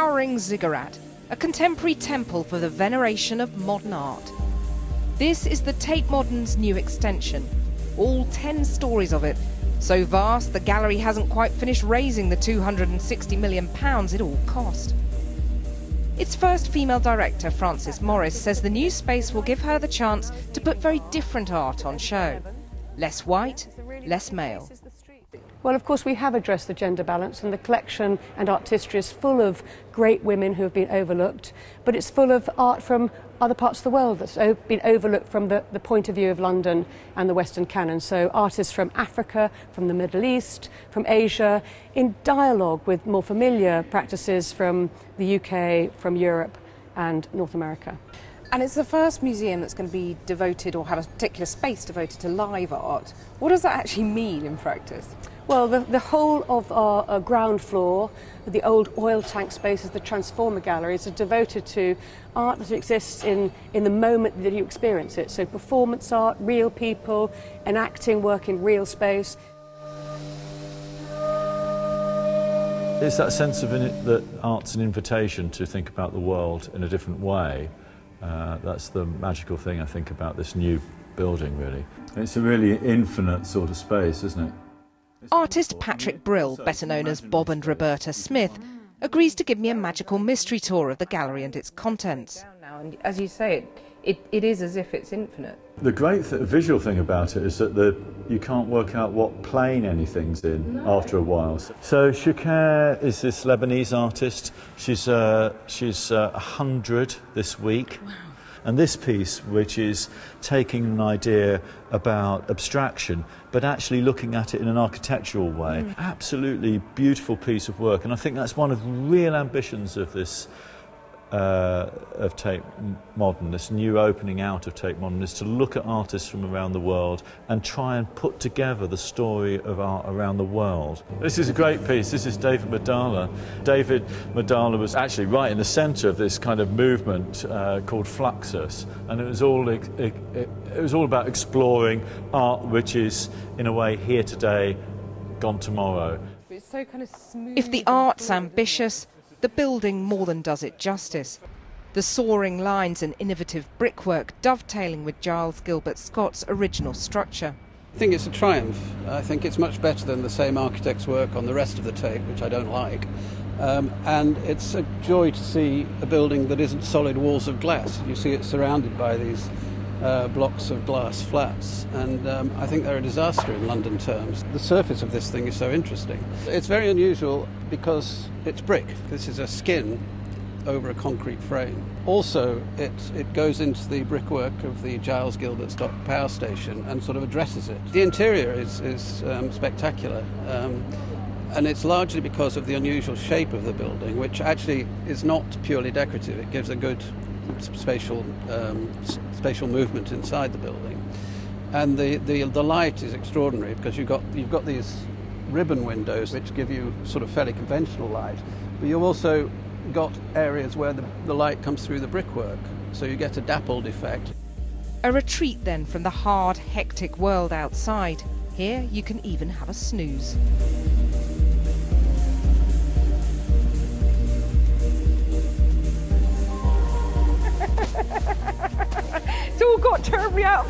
towering ziggurat, a contemporary temple for the veneration of modern art. This is the Tate Modern's new extension, all 10 stories of it, so vast the gallery hasn't quite finished raising the 260 million pounds it all cost. Its first female director, Frances Morris, says the new space will give her the chance to put very different art on show. Less white, less male. Well, of course, we have addressed the gender balance, and the collection and art history is full of great women who have been overlooked, but it's full of art from other parts of the world that's been overlooked from the, the point of view of London and the Western canon. So, artists from Africa, from the Middle East, from Asia, in dialogue with more familiar practices from the UK, from Europe, and North America. And it's the first museum that's going to be devoted or have a particular space devoted to live art. What does that actually mean in practice? Well, the, the whole of our, our ground floor, the old oil tank spaces, the transformer galleries, are devoted to art that exists in, in the moment that you experience it. So, performance art, real people, enacting work in real space. It's that sense of it, that art's an invitation to think about the world in a different way uh, that's the magical thing I think about this new building, really. It's a really infinite sort of space, isn't it? Artist Patrick Brill, better known as Bob and Roberta Smith, agrees to give me a magical mystery tour of the gallery and its contents. And As you say, it, it is as if it's infinite. The great th visual thing about it is that the, you can't work out what plane anything's in no. after a while. So Choucair is this Lebanese artist. She's uh, she's uh, 100 this week. Wow. And this piece, which is taking an idea about abstraction, but actually looking at it in an architectural way, mm. absolutely beautiful piece of work. And I think that's one of the real ambitions of this uh, of Tate Modern, this new opening out of Tate Modern, is to look at artists from around the world and try and put together the story of art around the world. This is a great piece. This is David Medalla. David Medalla was actually right in the centre of this kind of movement uh, called Fluxus, and it was all it, it, it was all about exploring art which is, in a way, here today, gone tomorrow. So kind of if the art's ambitious, the building more than does it justice. The soaring lines and innovative brickwork dovetailing with Giles Gilbert Scott's original structure. I think it's a triumph. I think it's much better than the same architect's work on the rest of the Tate, which I don't like. Um, and it's a joy to see a building that isn't solid walls of glass. You see it surrounded by these uh, blocks of glass flats, and um, I think they're a disaster in London terms. The surface of this thing is so interesting. It's very unusual because it's brick. This is a skin over a concrete frame. Also, it, it goes into the brickwork of the Giles Gilbert Scott Power Station and sort of addresses it. The interior is, is um, spectacular. Um, and it's largely because of the unusual shape of the building, which actually is not purely decorative. It gives a good spatial um, spatial movement inside the building, and the, the the light is extraordinary because you've got you've got these ribbon windows which give you sort of fairly conventional light, but you've also got areas where the, the light comes through the brickwork, so you get a dappled effect. A retreat then from the hard, hectic world outside. Here you can even have a snooze. All got terribly out.